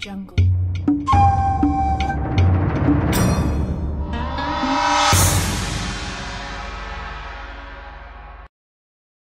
jungle.